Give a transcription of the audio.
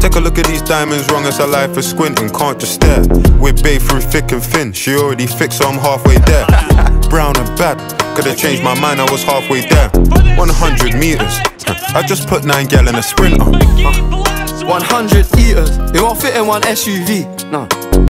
Take a look at these diamonds, wrong as a life is squinting, can't just stare. We're bae through thick and thin, she already fixed, so I'm halfway there. Brown and bad, could've changed my mind, I was halfway there. 100 meters, I just put nine gal in a sprinter. 100 eaters, it won't fit in one SUV. No.